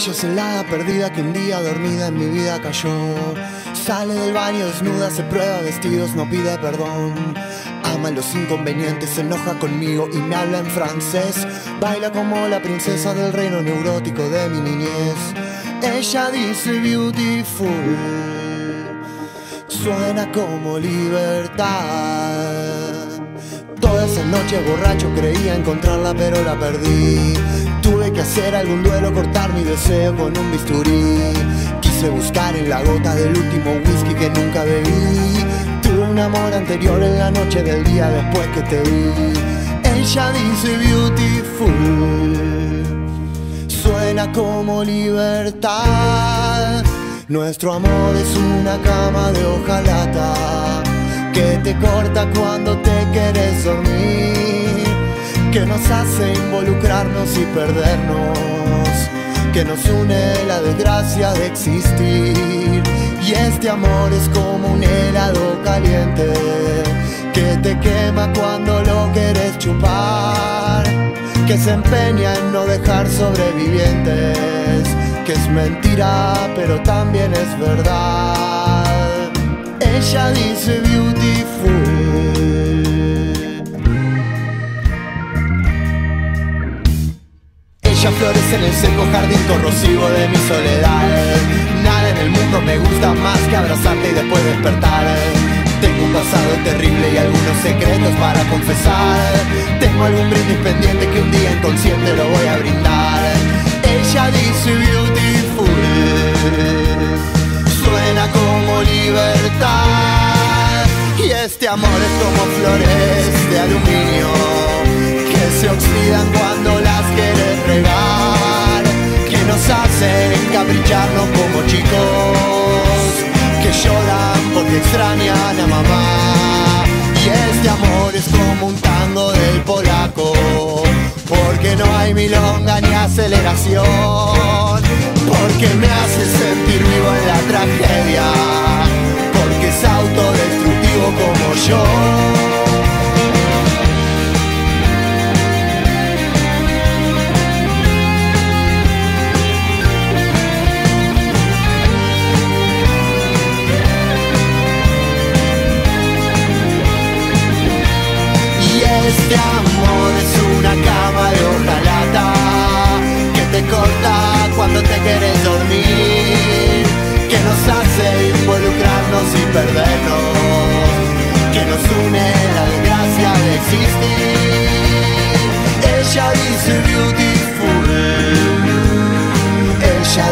Ella es el hada perdida que un día dormida en mi vida cayó. Sale del baño desnuda, se prueba vestidos, no pide perdón. Ama los inconvenientes, se enoja conmigo y me habla en francés. Baila como la princesa del reino neurótico de mi niñez. Ella dice beautiful, suena como libertad. Toda esa noche borracho creía encontrarla pero la perdí hacer algún duelo, cortar mi deseo con un bisturí. Quise buscar en la gota del último whisky que nunca bebí. Tuve un amor anterior en la noche del día después que te vi. Ella dice beautiful Suena como libertad. Nuestro amor es una cama de hojalata que te corta cuando te quieres dormir, que nos hace involucrarnos y perdernos, que nos une la desgracia de existir. Y este amor es como un helado caliente que te quema cuando lo quieres chupar, que se empeña en no dejar sobrevivientes, que es mentira pero también es verdad. Ella dice beautiful. Ella florece en el seco jardín corrosivo de mi soledad. Nada en el mundo me gusta más que abrazarte y después despertar. Tengo un pasado terrible y algunos secretos para confesar. Tengo algún brindis pendiente que un día inconsciente lo voy a brindar. Ella dice beautiful suena como libertad. Y este amor es como flores de aluminio que se oxidan cuando las capricharnos como chicos que lloran porque extrañan a mamá. Y este amor es como un tango del polaco, porque no hay milonga ni aceleración, porque me hace sentir vivo en la tragedia,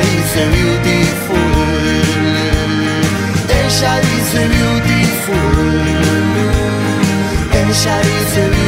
ella dice beautiful, ella dice beautiful. Ella dice beautiful Ella dice beautiful